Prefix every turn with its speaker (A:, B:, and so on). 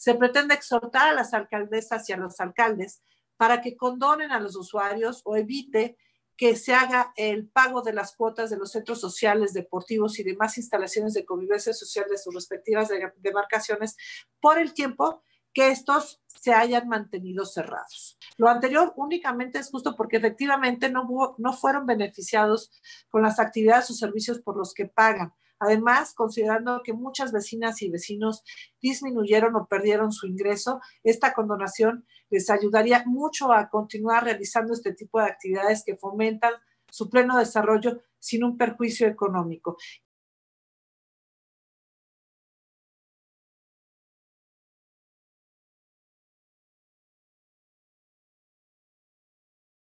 A: se pretende exhortar a las alcaldesas y a los alcaldes para que condonen a los usuarios o evite que se haga el pago de las cuotas de los centros sociales, deportivos y demás instalaciones de convivencia social de sus respectivas demarcaciones por el tiempo que estos se hayan mantenido cerrados. Lo anterior únicamente es justo porque efectivamente no, no fueron beneficiados con las actividades o servicios por los que pagan. Además, considerando que muchas vecinas y vecinos disminuyeron o perdieron su ingreso, esta condonación les ayudaría mucho a continuar realizando este tipo de actividades que fomentan su pleno desarrollo sin un perjuicio económico.